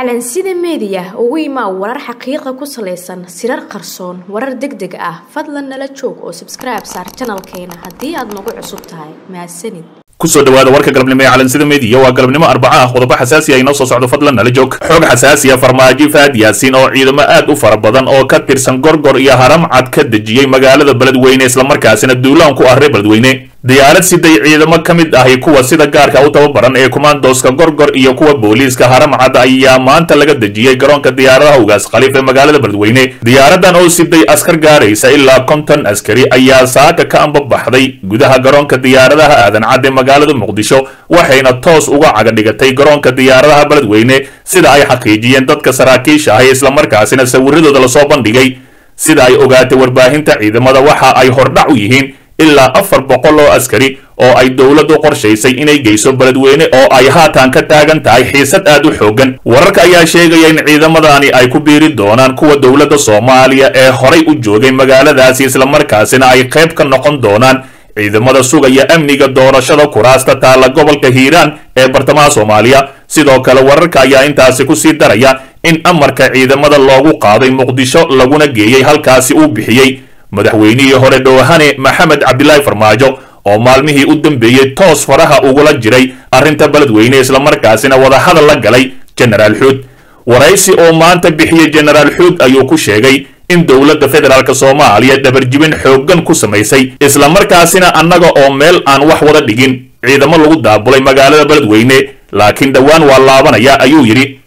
calansida meediya ugu imaa warar xaqiiqa ku salaysan sirar qarsoon warar deg deg ah. Fadlan nala joog oo sabskribe saar janalkeena haddii aad nagu cusub tahay. Mahadsanid ku soo dhawaada warka galabnimo ee calansida meediya waa galabnimo arbaca ah. Qodobo xasaasi ah inoo soo socdo fadlan nala joog. Xoog xasaasi ah farmaajo faad yaasiin oo ciidamo aad u fara badan oo ka tirsan gorgor iyo haram cad ka dejiyey magaalada beledweyne islamarkaasina duulaan ku ah reer beledweyne diyaarad siday ciidamo ka mid ahi kuwa sida gaarka u tababaran ee kumaandooska gorgor iyo kuwa booliiska haram cad ayaa maanta laga dejiyey garoonka diyaaradaha ugaas khaliif ee magaalada beledweyne diyaaradan oo siday askar gaaraysa ilaa konton askari ayaa saaka ka ambabaxday gudaha garoonka diyaaradaha aadan cad ee magaalada muqdisho waxayna toos uga caga dhigatay garoonka diyaaradaha beledweyne sida ay xaqiijiyeen dadka saraakiisha ah islamarkaasina sawiradooda la soo bandhigay sida ay ogaatay warbaahinta ciidamada waxa ay hordhac u yihiin ilaa afar boqol oo askari oo ay dowladdu qorshaysay inay geyso beledweyne oo ay haatan ka taagan tahay xiisad aad u xooggan wararka ayaa sheegaya in ciidamadani ay ku biiri doonaan kuwa dowladda soomaaliya ee horay u joogay magaaladaasi islamarkaasina ay qayb ka noqon doonaan ciidamada sugaya amniga doorashada kuraasta taalla gobolka hiiraan ee bartamaha soomaaliya. Sidoo kale wararka ayaa intaasi ku sii daraya in amarka ciidamada loogu qaaday muqdisho laguna geeyey halkaasi uu bixiyey madaxweynihii hore dhowhane maxamed cabdilaahi farmaajo oo maalmihii u dambeeyey toos faraha ugula jiray arrinta beledweyne islamarkaasina wadahadal la galay jenaraal xuud waraysi oo maanta bixiyey jenaraal xuud ayuu ku sheegay in dowladda federaalk soomaaliya dhabarjibin xooggan ku samaysay islamarkaasina annaga oo meel aan wax wada dhigin. Ciidamo lagu daabulay magaalada beledweyne laakiin dhowaan waa laabanaya ayuu yidhi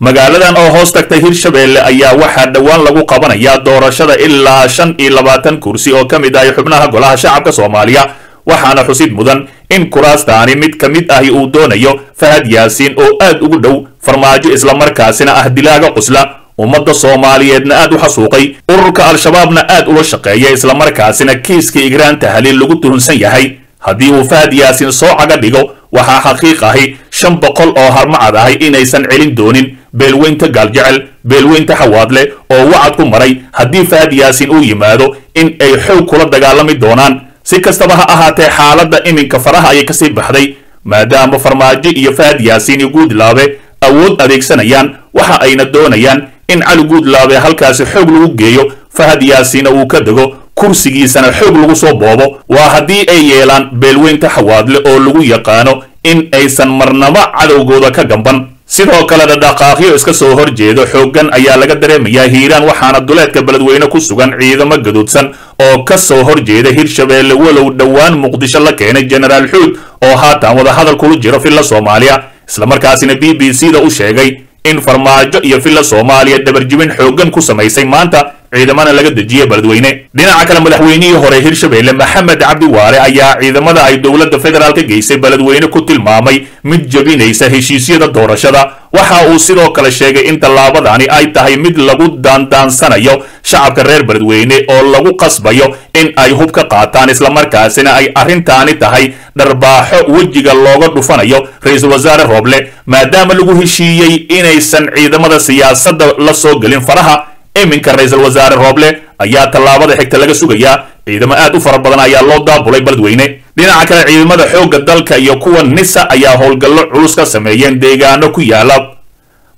magaaladan oo hoos tagtay hirshabeelle ayaa waxaa dhowaan lagu qabanayaa doorashada ilaa shan iyo labaatan kursi oo ka mid ahi xubnaha golaha shacabka soomaaliya. Waxaana xusid mudan in kuraastaani mid ka mid ahi uu doonayo fahad yaasiin oo aad ugu dhow farmaajo islamarkaasina ah dilaaga qusla. Ummadda soomaaliyeedna aad u xasuuqay ururka al-shabaabna aad ula shaqeeya islamarkaasina kiiska igraanta haliil lagu tuhunsan yahay. Haddii uu fahad yaasiin soo caga dhigo waxaa xaqiiq ahi shan boqol oo harmacad ahi inaysan celin doonin beelweynta gaaljecel beelweynta xawaadle oo wacad ku maray haddii fahad yaasiin uu yimaado in ay xoog kula dagaalami doonaan. Si kastaba ha ahaatee xaaladda iminka faraha ayay ka sii baxday maadaama farmaajo iyo fahad yaasiin iyo guudlaabe awood adeegsanayaan. Waxa ayna doonayaan in cali guudlaabe halkaasi xoog lagu geeyo fahad yaasiina uu ka dego kursigiisana xoog lagu soo boobo. Waa haddii ay yeelaan beelweynta xawaadle oo lagu yaqaano in aysan marnaba cadowgooda ka gamban sidoo kale dhadhaqaaqyo iska soo hor jeedo xooggan ayaa laga dareemayaa hiiraan waxaana duleedka beledweyne ku sugan ciidamo gaduudsan oo ka soo hor jeeda hirshabeelle walow dhowaan muqdisho la keenay jenaraal xuud oo haatan wadahadal kula jiro villa soomaaliya. Islamarkaasina b b c da u sheegay in farmaajo iyo villa soomaaliya dhabarjibin xooggan ku samaysay maanta ciidamana laga dejiyey beledweyne dhinaca kale madaxweynihii hore hirshabeelle maxamed cabdi waare ayaa ciidamada ay dowladda federaalka geysay beledweyne ku tilmaamay mid jebinaysa heshiisyada doorashada. Waxa uu sidoo kale sheegay in tallaabadani ay tahay mid lagu daandaansanayo shacabka reer beledweyne oo lagu qasbayo in ay hub ka qaataan islamarkaasina ay arrintaani tahay dharbaaxo wejiga looga dhufanayo ra'iisul wasaare rooble maadaama lagu heshiiyey inaysan ciidamada siyaasadda la soo gelin faraha iminka ra'iisul wasaare rooble ayaa tallaabada xigta laga sugayaa ciidamo aad u fara badan ayaa loo daabulay beledweyne dhinaca kale ciidamada xoogga dalka iyo kuwa nisa ayaa howlgallo culus ka sameeyeen deegaano ku yaalla.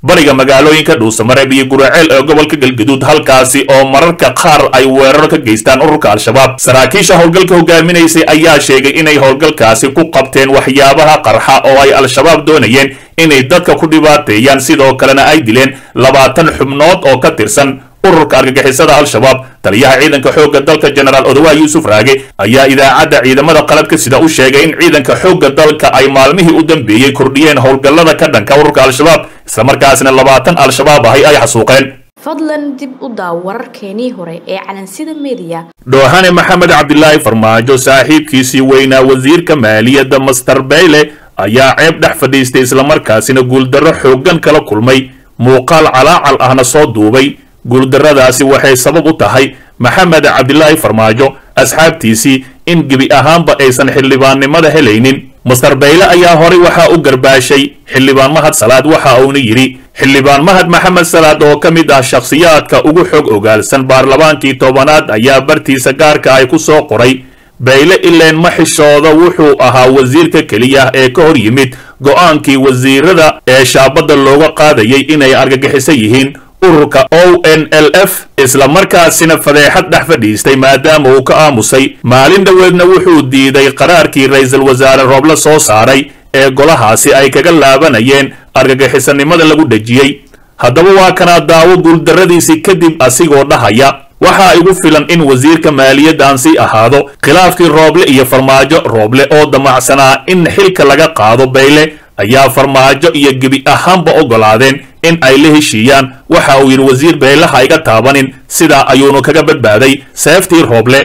Bariga magaalooyinka dhuusamareeb iyo guraceel ee gobolka galgaduud halkaasi oo mararka qaar ay weeraro ka geystaan ururka al-shabaab. Saraakiisha howlgalka hogaaminaysay ayaa sheegay inay howlgalkaasi ku qabteen waxyaabaha qarxa oo ay al-shabaab doonayeen inay dadka ku dhibaateeyaan. Sidoo kalena ay dileen labaatan xubnood oo ka tirsan ururka argagixisada al-shabaab taliyaha ciidanka xoogga dalka jenaraal odowa yuusuf raage ayaa idaacadda ciidamada qalabka sida u sheegay in ciidanka xoogga dalka ay maalmihii u dambeeyey kordhiyeen howlgallada ka dhanka ururka al-shabaab islamarkaasina labaatan al-shabaab ahi ay xasuuqeen. Fadlan dib u daaw wararkeenii hore ee calansida meediya dhoohane maxamed cabdilaahi farmaajo saaxiibkiisii weynaa wasiirka maaliyadda master bayle ayaa ceeb dhex fadhiistay islamarkaasina guuldarro xooggan kala kulmay. Muuqaal calaacal ahna soo duubay guuldarradaasi waxay sabab u tahay maxamed cabdilaahi farmaajo asxaabtiisii in gebi ahaanba aysan xildhibaannimada helaynin. Master bayle ayaa horay waxaa u garbaashay xildhibaan mahad salaad waxa uuna yidhi. Xildhibaan mahad maxamed salaad oo ka mid ah shakhsiyaadka ugu xog ogaalsan baarlamaankii tobanaad ayaa bartiisa gaarka ay ku soo qoray. Bayle ileen ma xishooda wuxuu ahaa wasiirka keliya ee ka hor yimid. Go'aankii wasiirada ee shaabadda looga qaadayay inay argagixisan yihiin ururka o n l f islamarkaasina fadeexad dhex fadhiistay maadaama uu ka aamusay. Maalin dhoweedna wuxuu diiday qaraarkii ra'iisul wasaare rooble soo saaray ee golahaasi ay kaga laabanayeen argagixisanimada lagu dhejiyey. Haddaba waa kanaa daawo guuldarradiisii kadib asigoo dhahaya. Waxaa igu filan in wasiirka maaliyadda aan sii ahaado khilaafkii rooble iyo farmaajo rooble oo damacsanaa in xilka laga qaado bayle ayaa farmaajo iyo gebi ahaanba oggolaadeen in ay la heshiiyaan waxa uu yidhi wasiir beelaha iga taabanin sidaa ayuunu kaga badbaaday seeftii rooble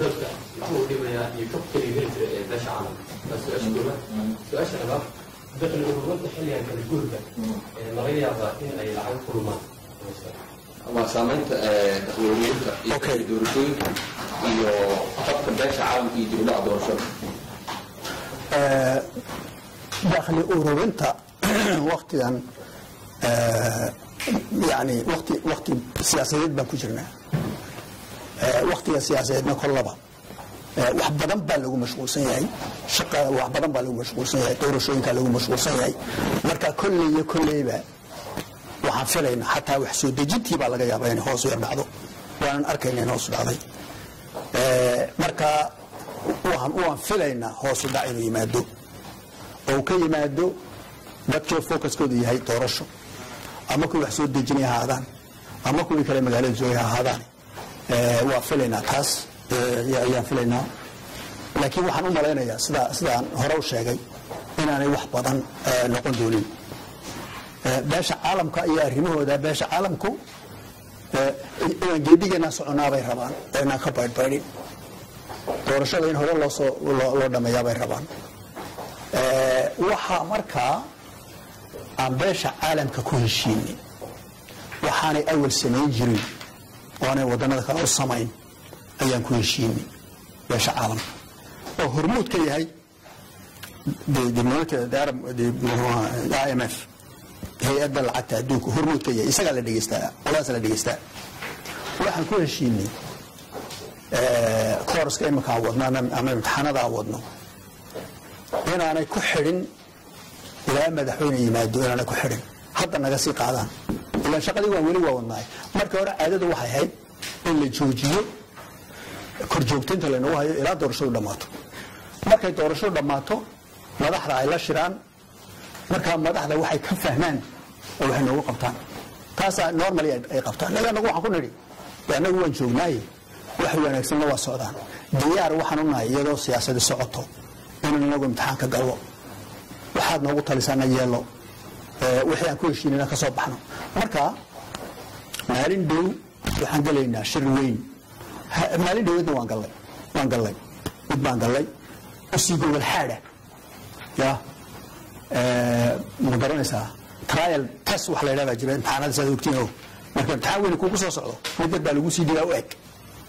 ka dalka muxuu dhimayaa iyo kabka heli jira ee beesha caalamka su'aasha koowaad su'aasha labaad dakhli ururinta xilligan kala guurka laga yaabaa in ay lacag kulmaan waa saamaynta dakhliururinta iyo doorashooyinka iyo qabka beesha caalamka iyo dibudhaca doorashada dakhli ururinta waktigan yani wati wakti siyaasadeed baan ku jirnaa waktiga siyaasadeedna kollaba wax badan baa lagu mashquulsan yahay. Wax badan baa lagu mashquulsan yahay. Doorashooyinkaa lagu mashquulsan yahay. Marka kolley iyo kolleyba waxaan filaynaa xataa wax soo dejintii baa laga yaabaa inay hoos yar dhacdo waanan arkayna in hoos u dhacday. Marka waxaan uan filaynaa hoos u dhac inuu yimaado. Oo ka yimaado dadkii focuskoodu yahay doorasho. Ama kuwii wax soo dejinay ha ahaadaan. Ama kuwii kale magaalada joogay ha ahaadaan waa filaynaa taas. Ayaan filaynaa laakiin waxaan u malaynayaa sida sidaan hore u sheegay inaanay wax badan noqon doonin. Beesha caalamka iyo arrimahooda beesha caalamku inaan geedigeennaa soconaabay rabaan inaan ka baydhbaydhin doorashada in hore loo dhameeyaabay rabaan. Waxaa markaa aan beesha caalamka ku heshiinay waxaanay awal samayn jirin oonay wadannada kale u samayn. Ayaan ku heshiinay beesha caalamka. Oo hormuud ka yahay i m f hay'adda lacagta adduunka hormuud ka yahay isagaa la dhegeystaa qoladaas la dhegeystaa waxaan ku heshiinay koorska iminka aan wadno ama imtixaanada aan wadno inaanay ku xidhin ilaa madaxweyne yimaado inaanay ku xidhin. Hadda naga sii qaadaan ilaan shaqadii waan weli waa wadnahay marka hore caadadu waxay ahayd in la joojiyo korjoogtaynta laynagu hayo ilaa doorashadu dhammaato. Markay doorashadu dhammaato madaxda ay la shiraan markaa madaxda waxay ka fahmaan oo waxay noogu qabtaan. Taasaa normally ay qabtaan. Anagu waxaan ku nidhi annagu waan joognaaye wax wanaagsanna waa socdaan. Diyaar waxaan u nahay iyadoo siyaasadi socoto inaan inagu imtixaanka gallo waxaad noogu talisaana yeelo wixii aan ku heshiinana ka soo baxno. Marka maalin dhow waxaan gelaynaa shir weyn. Maalin dhoweedna waan gallay waan gallay mid baan gallay u sii gogol xaadha. Ya. Ma garanaysaa? Trial test wax la yidhahdaa jira imtixaanada saad ogtiin o marka imtixaan weyn kugu soo socdo mid dad baa lagu sii dhigaa u eg.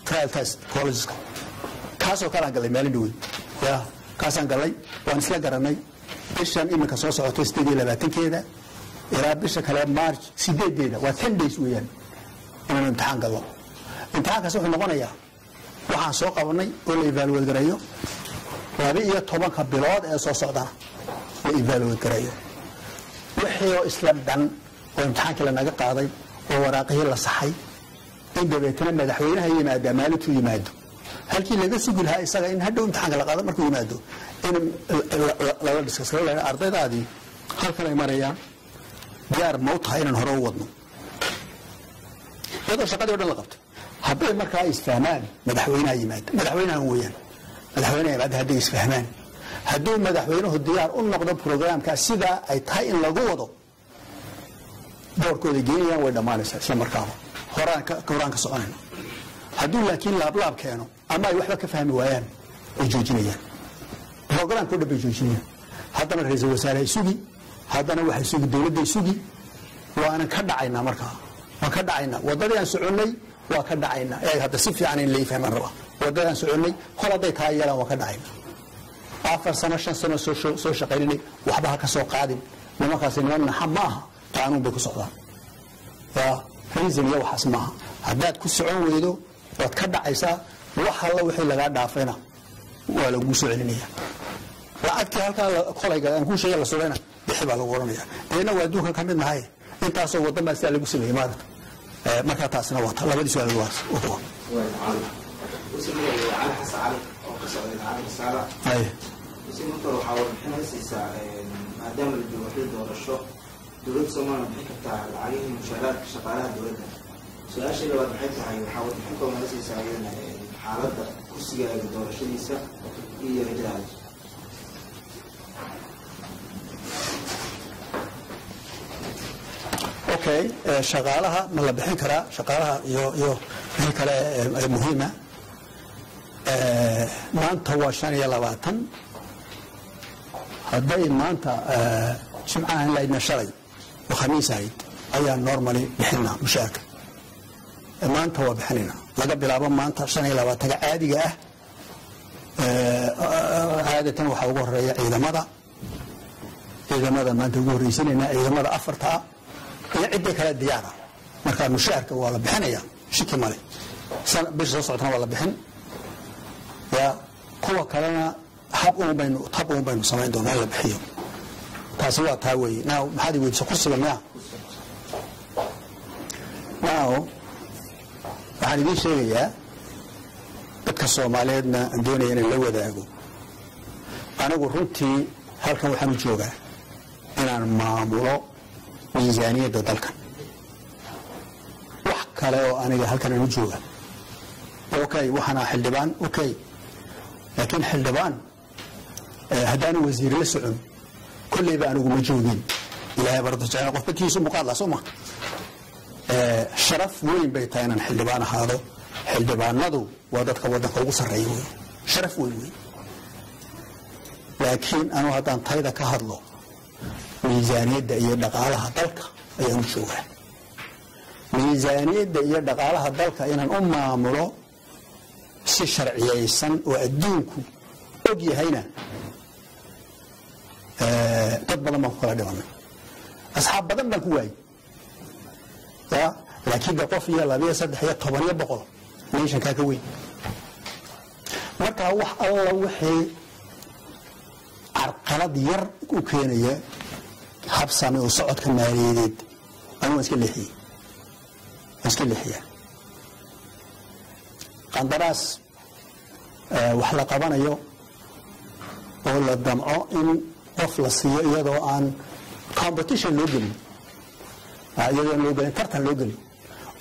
Trial test collegeska kaasoo kalaan gallay maalin dhoweed. Ya. Kaasaan gallay waan isla garanay. Bishan iminka soo socotay sideed iyo labaatankeeda ilaa bisha kale march sideedeeda waa ten days weeyaan inaanu imtixaan gallo imtixaankaas wuxuu noqonayaa waxaan soo qabanay oo la evaluate gareeyo laba iyo tobanka bilood ee soo socdana la evaluate gareeyo wixii oo isla dhan oo imtixaankii lanaga qaaday oo waraaqihii la saxay in dabeetana madaxweynaha yimaadaa maalintuu yimaado halkii laga sugi lahaa isaga in hadhow imtixaanka la qaado markuu yimaado in lala diskas ardaydaadii halkan ay marayaan diyaar ma u tahay inaan hore u wadno. Iyadoo shaqadii o dhan la qabtay. Hadday markaa isfahmaan madaxweynaha yimaada. Madaxweynahan weeyaan. Madaxweynaha yimaada hadday isfahmaan. Hadduu madaxweynuhu diyaar u noqdo programkaa sidaa ay tahay in lagu wado doorkooda geenayaan way dhammaanaysaa isla markaaba. Horaan ka soconayna. Hadduu laakiin laablaab keeno ama ay waxba ka fahmi waayaan way joojinayaan. Programka o dhan bay joojinayaan. Haddana ra'iisul wasaarehay sugi haddana waxay sugi dowladday sugi. Waanan ka dhacaynaa markaa waan ka dhacaynaa. Waddadii aan soconnay waa ka dhacayna ee hadda si fiican in lai fahmaan raba wadadaan soconnay kol hadday taa yeelaan waa ka dhacayna afar sano shan sano soo shaqaynay waxba ha ka soo qaadin. Nimankaasi niman naxa ma aha qaanuun bay ku socdaan. Yaa reason waxaas maaha haddaad ku socon weydo waad ka dhacaysaa wax alla wixii lagaa dhaafayna. Waa laguu soo celinaya lacagtii halkaa kolayga aan kuu sheega la sugayna bixi baa lagu oranaya deena waa adduunkan ka mid nahay. Intaasoo wadan baa sidaa lagu sameeyey maarata markaa taasina waa ta labadii su'aal waa warbixin haysiisaa maadaama la joogo xil doorasho dowladda soomaaliya bixin kartaa lacagihii mushaaraadka shaqaalaha dowladda. Su'aashii labaad maxay tahay waxaa warbixin kooban haysiisaa iyadana xaaladda kursigaaga doorashadiisa iyo rajadaada okay shaqaalaha ma la bixin karaa shaqaalaha iyo iyo wixii kale ee muhiima maanta waa shan iyo labaatan. Hadday maanta jimcahan laydna shalay oo khamiis ahayd ayaa normally bixinaa mushaarka. Maanta waa bixinayna. Laga bilaabo maanta shan iyo labaatanka caadiga ah. Caadatan waxaa ugu horreeya ciidamada. Ciidamada maanta ugu horreysanayna ciidamada afarta ah iyo ciddii kale diyaara marka mushaarka waa la bixinaya shiki male bisha soo socotana waa la bixin. Ya kuwa kalena hab un baynu hab un baynu samayn doonaa in la bixiyo. Taasi waa taa weeye. Now maxaad i weydiisa kursiga miya now waxaan idiin sheegayaa dadka soomaaliyeedna aan doonaya inaan la wadaago. Anigu runtii halkan waxaan u joogaa inaan maamulo miisaaniyadda dalkan wax kale oo aniga halkan aan u jooga. Okay waxaana xildhibaan okay laakiin xildhibaan haddaanu wasiir la socon kolleyba anigu ma joogin. Ilaahay barada jecel qof badkiisu muqaadla soo ma? Sharaf weyn bay tahay inaan xildhibaan ahaado. Xildhibaanadu waa dadka waddanka ugu sarreeya wey sharaf weyn wey laakiin anuu haddaan tayda ka hadlo miisaaniyadda iyo dhaqaalaha dalka ayaan u joogaa miisaaniyadda iyo dhaqaalaha dalka inaan u maamulo si sharciyaysan oo adduunku og yahayna dad badan baan ku kala asxaab badan baan ku waayey ya laakiin de qof iyo labiyo saddex iyo toban iyo boqol nationkaa ka weyn. Markaa wax alla wixii carqalad yar u keenaya habsame oo socodka maaliyadeed. Anu waan iska leexiyey waan iska leexiyaa qandaraas wax la qabanayo oo la damco in qof la siiyo iyadoo aan competition loo gelin. Iyadoo aan loo gelin tartan loo gelin.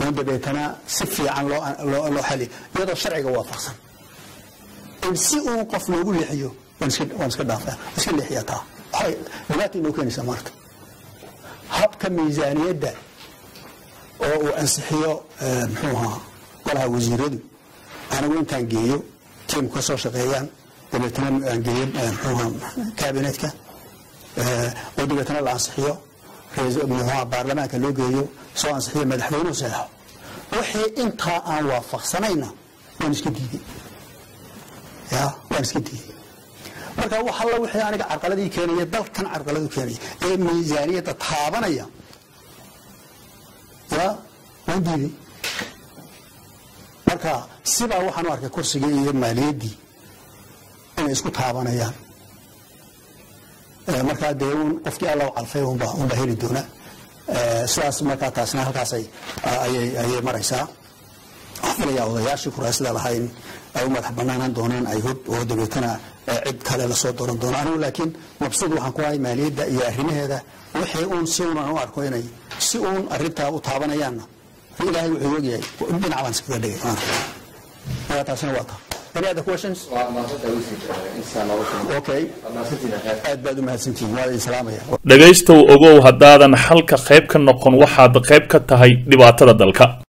Oo dabeetana si fiican loo xaliyo iyadoo sharciga waafaqsan. In si uun qof loogu leexiyo waan iska dhaafaa. Iska leexiyaa taa. Waxay dhibaata inoo keenaysaa maarta habka miisaaniyadda oo uu ansixiyo muxuu ahaa golaha wasiiradu. Anigu intaan geeyo tiimku ka shaqeeyaan dabeetana aan geeyo muxuu ahaa kaabinetka oo dabeetana la ansixiyo muxuu ahaa baarlamaanka loo geeyo soo ansixiyo madaxweynuhu saxo wixii intaa aan waafaqsanayna waan iska diiday. Ya waan iska diiday marka wax alla wixii aniga carqaladii keenaya dalkan carqaladu keenaya ee miisaaniyadda taabanaya. Ya waan diiday marka sidaa waxaan u arkay kursigii iyo maaliyaddii inay isku taabanayaan. Markaa dee un qofkii alla u calfay unba unba heli doona. Sidaas markaa taasna halkaas ayay maraysaa. Waxaan filayaa odayaashii kuraasida lahayn ay u madax banaanaan doonaan ay hod oo dabeetana cid kale la soo dooran doono. Anigu laakiin mabsuud waxaan ku ahay maaliyadda iyo arrimaheeda. Wixii uun si uun aan u arko inay si uun arrintaa u taabanayaanna ilaahay wuxuu ogyahay dhinac baan iskaga dhigay. Taasina waa taa any other questions? Okay. Aad baad u mahadsantihiin. Waa idin salaamaya. Dhegaystow ogow haddaadan xalka qayb ka noqon waxaad qayb ka tahay dhibaatada dalka